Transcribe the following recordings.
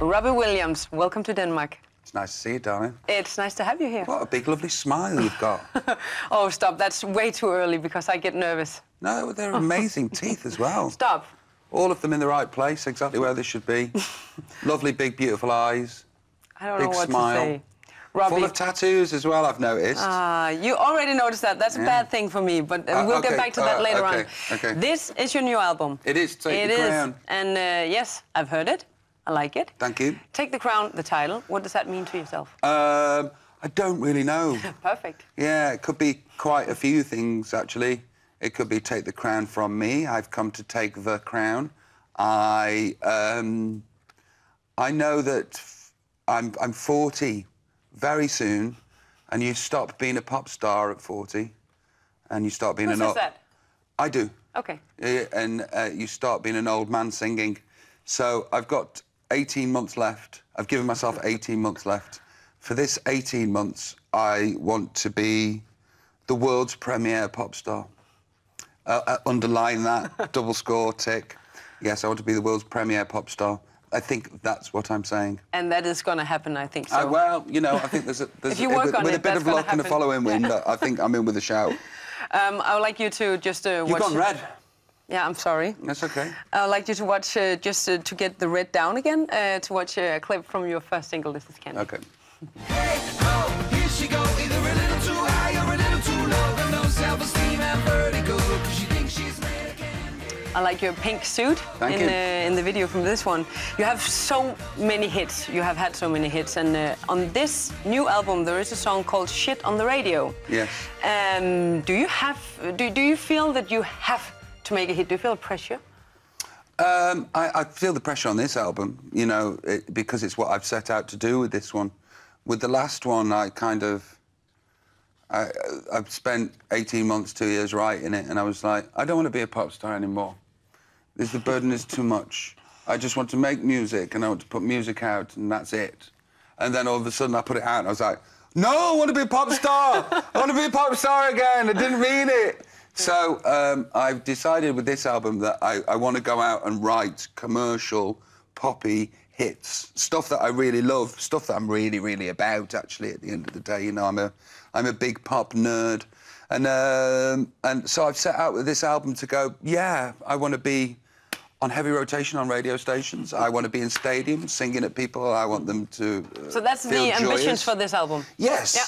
Robbie Williams, welcome to Denmark. It's nice to see you, darling. It's nice to have you here. What a big, lovely smile you've got. oh, stop. That's way too early because I get nervous. No, they're amazing teeth as well. Stop. All of them in the right place, exactly where they should be. lovely, big, beautiful eyes. I don't big know what smile. to say. Robbie, Full of tattoos as well, I've noticed. Ah, you already noticed that. That's a bad thing for me, but uh, Uh, we'll okay, get back to that uh, later okay, on. okay. This is your new album. It is Take It is. And uh, yes, I've heard it. I like it. Thank you. Take the Crown, the title. What does that mean to yourself? Um, I don't really know. Perfect. Yeah, it could be quite a few things, actually. It could be take the crown from me. I've come to take the crown. I um, I know that I'm I'm 40 very soon, and you stop being a pop star at 40, and you start being Who an says old. that? I do. Okay. And uh, you start being an old man singing. So I've got 18 months left. I've given myself 18 months left. For this 18 months, I want to be the world's premier pop star. Uh, uh, underline that, double score, tick. Yes, I want to be the world's premier pop star. I think that's what I'm saying. And that is going to happen, I think so. Uh, well, you know, I think there's a, there's If you a- work with, on with it, a bit of luck and a following wind, I think I'm in with a shout. Um, I would like you to just uh, You've watch. gone red. Yeah, I'm sorry. That's okay. I would like you to watch, uh, just uh, to get the red down again, uh, to watch a clip from your first single, This Is Candy. Okay. Hey, oh, here she go, either a little too high or a little too low, no self-esteem and vertigo. She thinks she's made of candy. I like your pink suit Thank in, you. Uh, in the video from this one. You have so many hits. You have had so many hits. And uh, on this new album, there is a song called Shit on the Radio. Yes. Um, do you have, do, do you feel that you have to make a hit? Do you feel pressure? Um, I, I feel the pressure on this album, you know, it, because it's what I've set out to do with this one. With the last one, I kind of, I, I've spent 18 months, two years writing it, and I was like, I don't want to be a pop star anymore. This, the burden is too much. I just want to make music, and I want to put music out, and that's it. And then all of a sudden, I put it out, and I was like, No, I want to be a pop star. I want to be a pop star again. I didn't mean it. So um, I've decided with this album that I, I want to go out and write commercial, poppy hits, stuff that I really love, stuff that I'm really, really about. Actually, at the end of the day, you know, I'm a, I'm a big pop nerd, and um, and so I've set out with this album to go. Yeah, I want to be on heavy rotation on radio stations. I want to be in stadiums singing at people. I want them to. Uh, So that's the ambitions joyous. for this album. Yes. Yeah,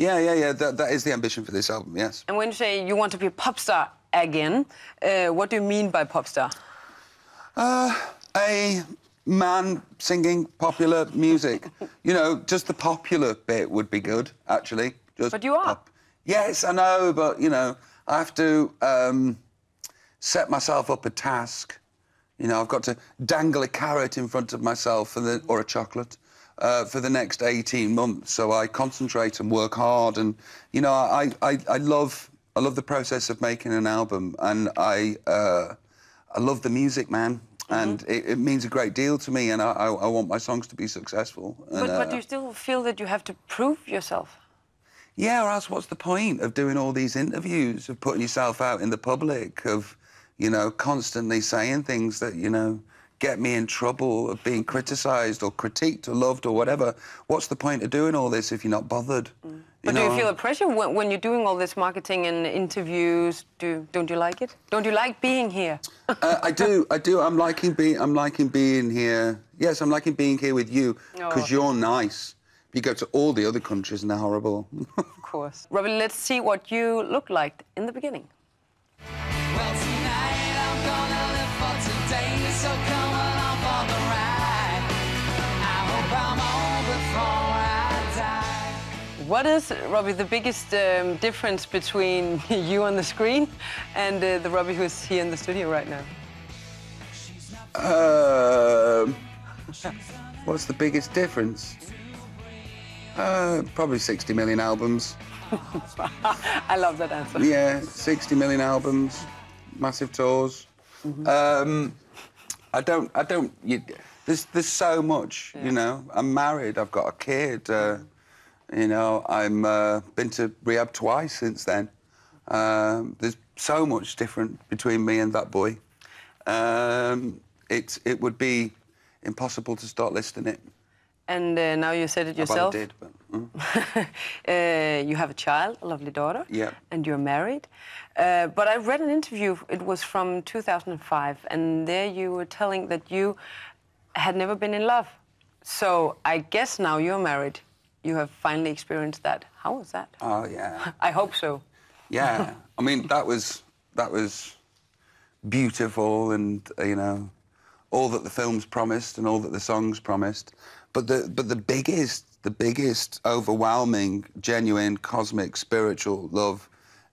yeah, yeah. That, that is the ambition for this album. Yes. And when you say you want to be a pop star again, uh, what do you mean by pop star? a man singing popular music. you know, just the popular bit would be good, actually. Just But you are. Yes, I know, but you know, I have to um, set myself up a task. You know, I've got to dangle a carrot in front of myself for the, or a chocolate uh, for the next 18 months. So I concentrate and work hard. And, you know, I, I, I love I love the process of making an album. And I, uh, I love the music, man. And it, it means a great deal to me. And I, I, I want my songs to be successful. And, But, but uh, do you still feel that you have to prove yourself? yeah, or else what's the point of doing all these interviews, of putting yourself out in the public, of, you know, constantly saying things that, you know, get me in trouble, of being criticised or critiqued or loved or whatever. What's the point of doing all this if you're not bothered? But do you feel a pressure when, when you're doing all this marketing and interviews? Do don't you like it? Don't you like being here? uh, I do, I do. I'm liking being, I'm liking being here. Yes, I'm liking being here with you because Oh. you're nice. You go to all the other countries and they're horrible. Of course. Robbie, let's see what you look like in the beginning. What is, Robbie, the biggest um, difference between you on the screen and uh, the Robbie who's here in the studio right now? Um, what's the biggest difference? Uh, probably 60 million albums. I love that answer. Yeah, 60 million albums, massive tours. Um, I don't, I don't. You, there's, there's so much. You know, I'm married. I've got a kid. Uh, you know, I'm uh, been to rehab twice since then. Um, there's so much different between me and that boy. Um, it, it would be, impossible to start listing it. And uh, now you said it yourself. I did, but mm. uh, you have a child, a lovely daughter. Yeah. And you're married. Uh, but I read an interview, it was from 2005, and there you were telling that you had never been in love. So I guess now you're married. You have finally experienced that. How was that? oh yeah. I hope so. Yeah, I mean that was that was beautiful, and uh, you know, all that the films promised and all that the songs promised. But the but the biggest, the biggest, overwhelming, genuine, cosmic, spiritual love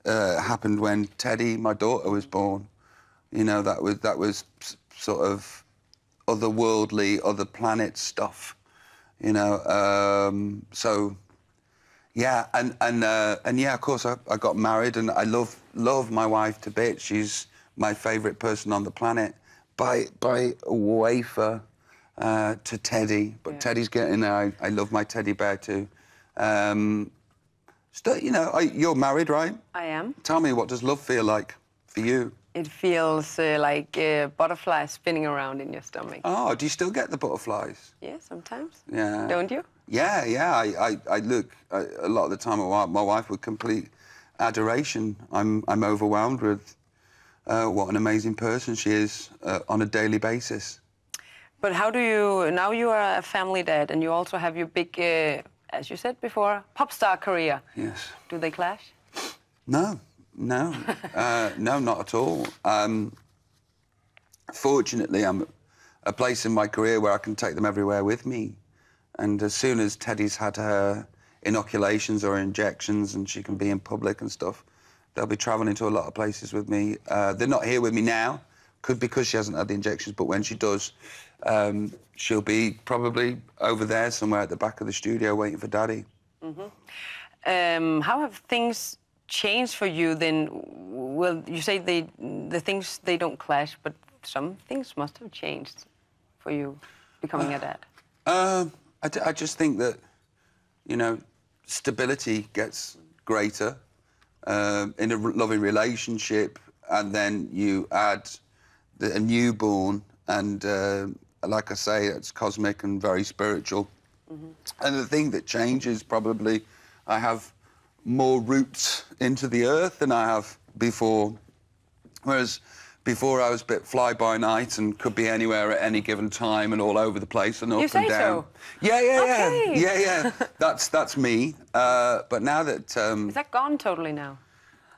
uh, happened when Teddy, my daughter, was born. You know, that was that was sort of otherworldly, other planet stuff. You know, um, so yeah, and and uh, and yeah, of course, I, I got married, and I love love my wife to bits. She's my favourite person on the planet, by by a wafer uh, to Teddy. But Yeah. Teddy's getting there. I, I love my teddy bear too. Um, you know, I, you're married, right? I am. Tell me, what does love feel like for you? It feels uh, like uh, butterflies spinning around in your stomach. Oh, do you still get the butterflies? Yeah, sometimes. Yeah. Don't you? Yeah, yeah. I, I, I look I, a lot of the time. My wife, my wife with complete adoration. I'm, I'm overwhelmed with uh, what an amazing person she is uh, on a daily basis. But how do you now? You are a family dad, and you also have your big, uh, as you said before, pop star career. Yes. Do they clash? No, no, uh, no, not at all. Um, fortunately, I'm a place in my career where I can take them everywhere with me. And as soon as Teddy's had her inoculations or injections and she can be in public and stuff, they'll be travelling to a lot of places with me. Uh, they're not here with me now, could because she hasn't had the injections, but when she does, um, she'll be probably over there somewhere at the back of the studio waiting for Daddy. Um, how have things changed for you then? Well, you say they, the things they don't clash, but some things must have changed for you becoming a dad. Um, I, d- I just think that, you know, stability gets greater um, in a loving relationship, and then you add the, a newborn, and uh, like I say, it's cosmic and very spiritual. And the thing that changes probably, I have more roots into the earth than I have before. Whereas before I was a bit fly by night and could be anywhere at any given time and all over the place and up You say and down. so? Yeah, yeah, Okay. yeah, yeah, yeah. that's that's me. Uh, but now that um, Is that gone totally now?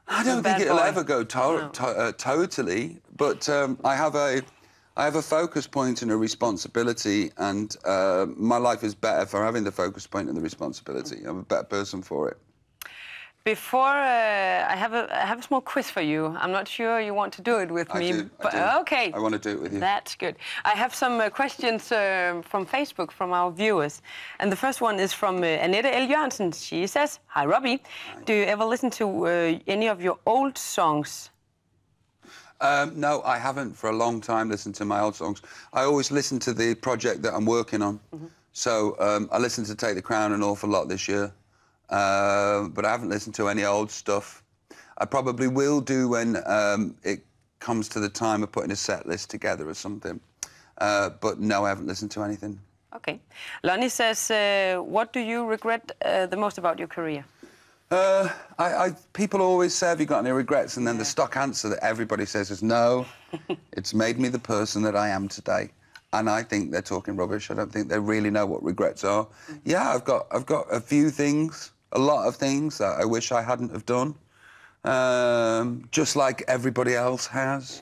I don't think it'll boy? ever go to- No. to- uh, totally, but um, I have a I have a focus point and a responsibility, and uh, my life is better for having the focus point and the responsibility. I'm a better person for it. Before uh, I have a I have a small quiz for you. I'm not sure you want to do it with I me, do, I but do. okay. I want to do it with you. That's good. I have some uh, questions uh, from Facebook from our viewers. And the first one is from uh, Annette L. Jørgensen. She says, Hi, Robbie. Do you ever listen to uh, any of your old songs? Um, no, I haven't for a long time listened to my old songs. I always listen to the project that I'm working on. So um, I listened to Take the Crown an awful lot this year, uh, but I haven't listened to any old stuff. I probably will do when um, it comes to the time of putting a set list together or something. Uh, but no, I haven't listened to anything. Okay. Lonnie says, uh, What do you regret uh, the most about your career? Uh, I, I, people always say, "Have you got any regrets?" And then the stock answer that everybody says is, "No, it's made me the person that I am today." And I think they're talking rubbish. I don't think they really know what regrets are. Yeah, I've got, I've got a few things, a lot of things that I wish I hadn't have done, um, just like everybody else has.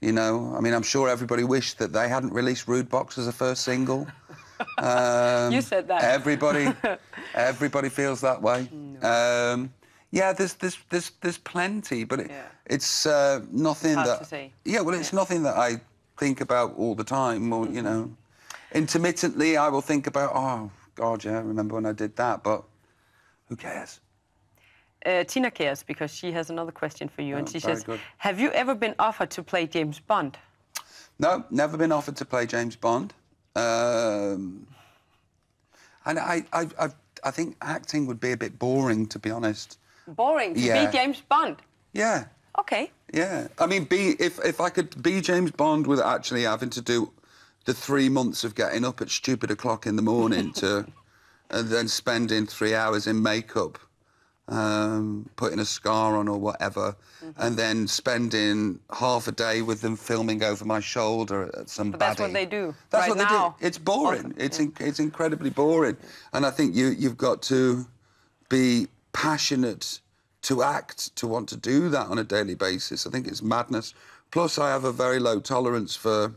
You know, I mean, I'm sure everybody wished that they hadn't released Rudebox as a first single. Um, You said that. Everybody, everybody feels that way. Um, yeah, there's, there's, there's, there's plenty, but it, Yeah. it's uh, nothing Hard that. Yeah, well, it's nothing that I think about all the time, or you know, intermittently I will think about. Oh God, yeah, I remember when I did that, but who cares? Uh, Tina cares because she has another question for you. and Oh, she says, good. Have you ever been offered to play James Bond? No, never been offered to play James Bond. Um, and I, I, I, I think acting would be a bit boring, to be honest. Boring to Yeah. be James Bond. Yeah, Okay. yeah. I mean, be if if I could be James Bond without actually having to do the three months of getting up at stupid o'clock in the morning to, and then spending three hours in makeup, um, putting a scar on or whatever, Mm-hmm. and then spending half a day with them filming over my shoulder at some But that's what they do That's right what they now. do. It's boring. It's in, it's incredibly boring, and I think you you've got to be passionate to act to want to do that on a daily basis. I think it's madness. Plus, I have a very low tolerance for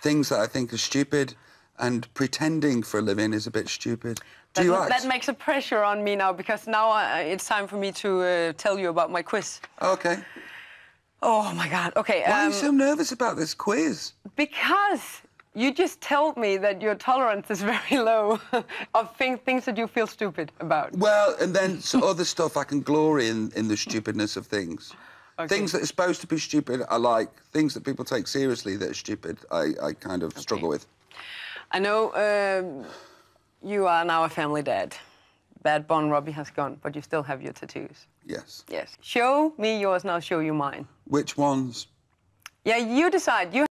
things that I think are stupid, and pretending for a living is a bit stupid. Do That, you act? that makes a pressure on me now because now uh, it's time for me to uh, tell you about my quiz. okay. Oh my God. Okay. Why are um, you so nervous about this quiz? Because you just told me that your tolerance is very low of thing, things that you feel stupid about. Well, and then so other stuff I can glory in in the stupidness of things. Things that are supposed to be stupid, I like. Things that people take seriously that are stupid, I, I kind of struggle with. I know um, you are now a family dad. Bad Bon Robbie has gone, but you still have your tattoos. Yes. Yes. Show me yours, now show you mine. Which ones? Yeah, you decide. You